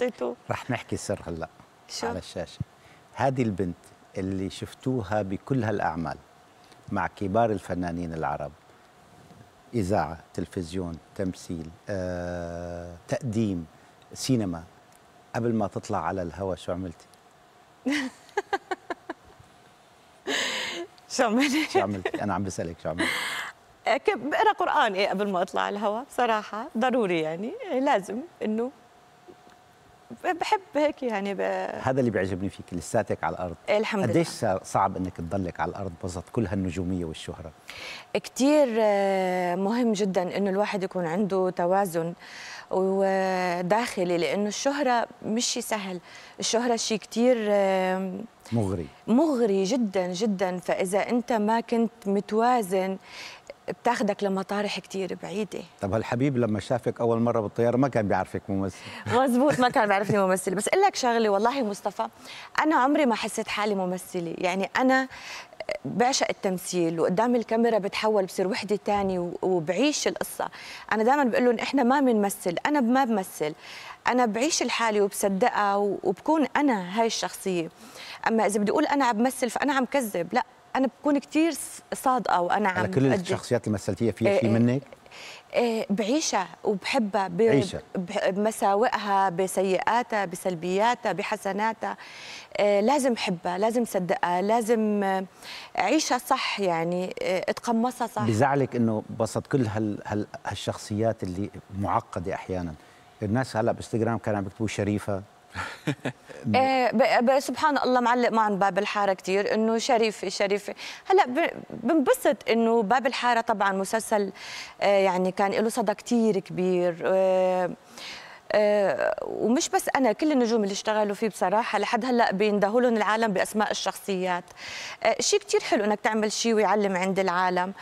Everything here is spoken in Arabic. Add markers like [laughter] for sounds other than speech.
حطيته. رح نحكي سر هلأ شو؟ على الشاشة. هذه البنت اللي شفتوها بكل هالأعمال مع كبار الفنانين العرب. إذاعة تلفزيون تمثيل آه، تقديم سينما. قبل ما تطلع على الهوا شو عملتي؟ [laughs] شو عملت؟ شو عملتي؟ أنا عم بسألك شو عملتي. كيف بقرأ قرآن إيه قبل ما أطلع على الهواء بصراحة. ضروري يعني إيه لازم إنه بحب هيك يعني ب... هذا اللي بيعجبني فيك لساتك على الأرض. الحمد لله. قديش صعب إنك تضلك على الأرض وسط كل هالنجومية والشهرة؟ كتير آه، مهم جدا إنه الواحد يكون عنده توازن وداخلي لأنه الشهرة مش شيء سهل. الشهرة شيء كتير آه، مغري. مغري جدا جدا. فإذا أنت ما كنت متوازن بتاخدك لمطارح كتير بعيدة. طب هالحبيب لما شافك أول مرة بالطيارة ما كان بيعرفك ممثل. مزبوط ما كان بيعرفني [laughs] ممثلة بس أقول لك شغلة والله مصطفى أنا عمري ما حسيت حالي ممثلة. يعني أنا بعشق التمثيل وقدام الكاميرا بتحول بصير وحدة تاني وبعيش القصة. أنا دائما بقول لهم إحنا ما بنمثل أنا ما بمثل. أنا بعيش الحالي وبصدقها وبكون أنا هاي الشخصية. أما إذا بدي أقول أنا عم بمثل فأنا عم كذب لا. أنا بكون كثير صادقة وأنا عم على كل. الشخصيات اللي مثلتيها فيها إيه شيء إيه. منك؟ إيه، بعيشها وبحبها بمساوئها بسيئاتها بسلبياتها بحسناتها. لازم حبها لازم صدقها لازم آه، عيشها صح يعني أتقمصها صح. بزعلك إنه بسط كل هال هال هالشخصيات اللي معقدة أحيانا. الناس هلأ بإنستغرام كانوا عم بيكتبوا شريفة. [laughs] ب- سبحان الله معلق معهم باب الحارة كثير إنه شريفه شريفه هلأ بنبسط إنه باب الحارة طبعا مسلسل آه، يعني كان له صدى كثير كبير آه، آه، ومش بس أنا كل النجوم اللي اشتغلوا فيه بصراحة لحد هلأ بيندهوا لهم العالم بأسماء الشخصيات. شيء كثير حلو إنك تعمل شيء ويعلم عند العالم.